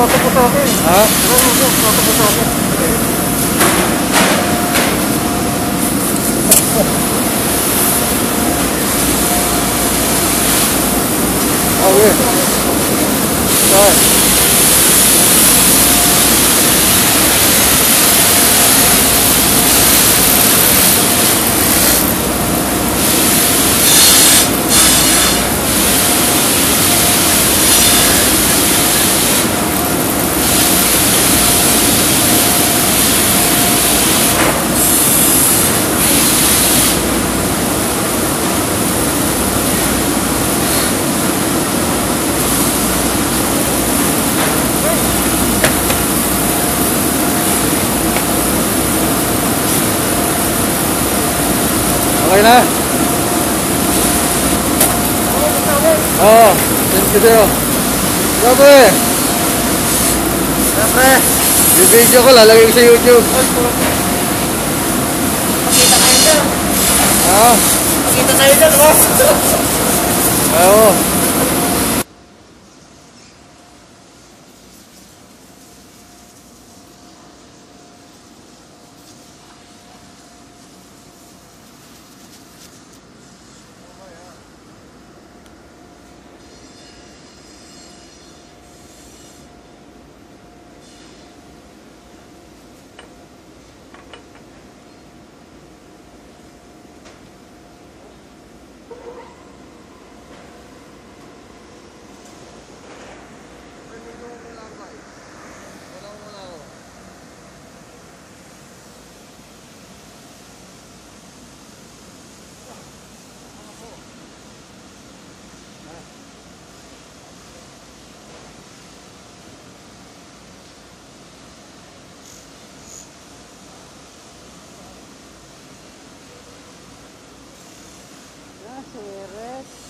suatu pesawatnya ini? Hah? Suatu pesawatnya. Oh, yeah. Right. Okay na? Oo. Thank you sa'yo. Siyempre, Siyempre, yung video ko lalagay ko sa YouTube. makita kayo dyan. Ha? Makita kayo dyan, boss. Oo. Gutierrez.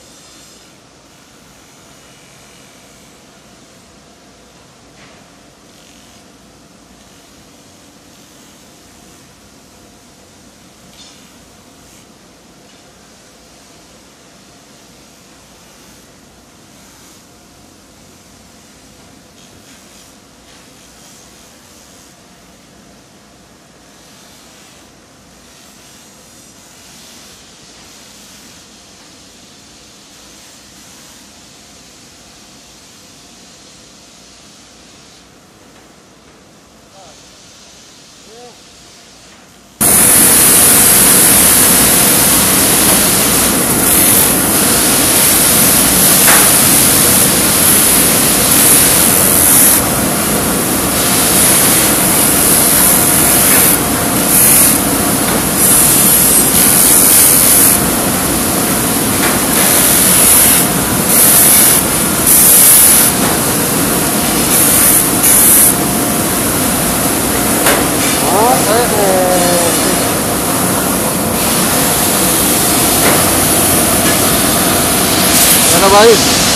भाई